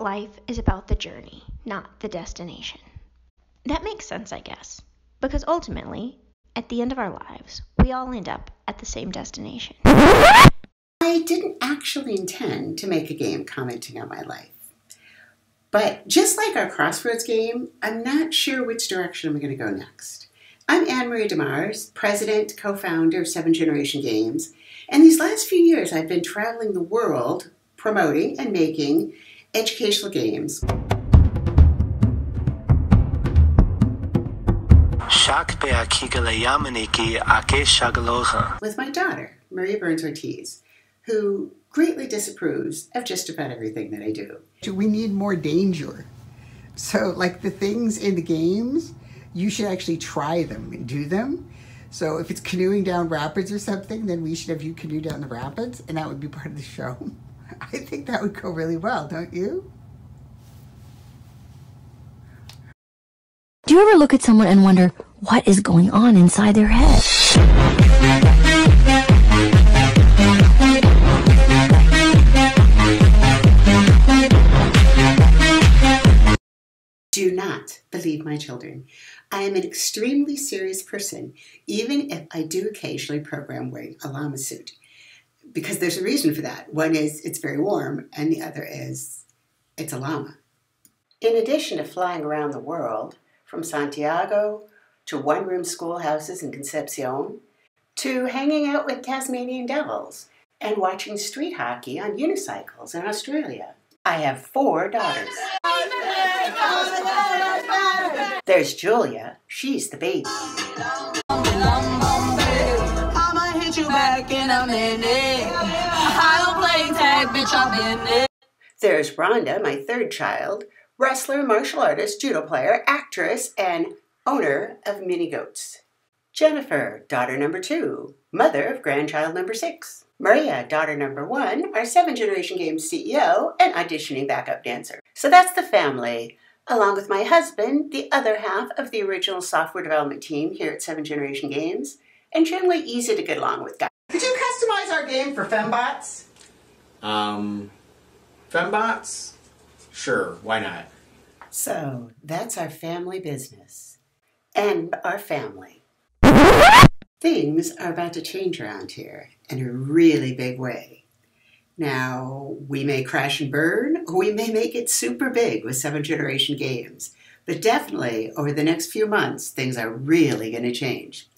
life is about the journey, not the destination. That makes sense, I guess, because ultimately, at the end of our lives, we all end up at the same destination. I didn't actually intend to make a game commenting on my life. But just like our Crossroads game, I'm not sure which direction I'm going to go next. I'm Anne Marie DeMars, president, co founder of Seven Generation Games, and these last few years I've been traveling the world promoting and making educational games. With my daughter, Maria Burns Ortiz, who greatly disapproves of just about everything that I do. We need more danger. So, like the things in the games, you should actually try them and do them. So, if it's canoeing down rapids or something, then we should have you canoe down the rapids, and that would be part of the show. I think that would go really well, don't you? Do you ever look at someone and wonder what is going on inside their head? Do not believe my children. I am an extremely serious person, even if I do occasionally program wearing a llama suit. Because there's a reason for that. One is it's very warm, and the other is it's a llama. In addition to flying around the world, from Santiago to one room schoolhouses in Concepcion, to hanging out with Tasmanian devils and watching street hockey on unicycles in Australia. I have four daughters. There's Julia. She's the baby. There's Ronda, my third child, wrestler, martial artist, judo player, actress, and owner of Mini Goats. Jennifer, daughter number two, mother of grandchild number six. Maria, daughter number one, our seven generation games CEO and auditioning backup dancer. So that's the family, along with my husband, the other half of the original software development team here at Seven Generation Games, and generally easy to get along with guys. Could you customize our game for fembots? Um, fembots? Sure, why not? So that's our family business. And our family. Things are about to change around here in a really big way. Now, we may crash and burn, or we may make it super big with seven generation games. But definitely, over the next few months, things are really going to change.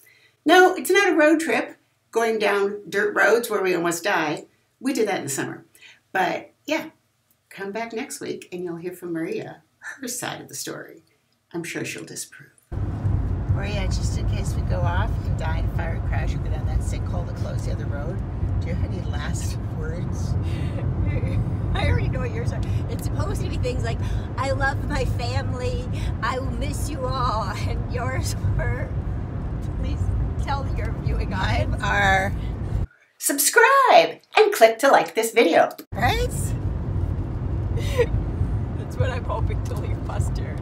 No, it's not a road trip going down dirt roads where we almost die. We did that in the summer. But yeah, come back next week and you'll hear from Maria, her side of the story. I'm sure she'll disapprove. Maria, just in case we go off and die in a fire crash or go down that sinkhole that closed the other road, do you have any last words? I already know what yours are. It's supposed to be things like, I love my family, I will miss you all, and yours were, please tell your viewing audience? are subscribe and click to like this video. Right? That's what I'm hoping to leave Buster.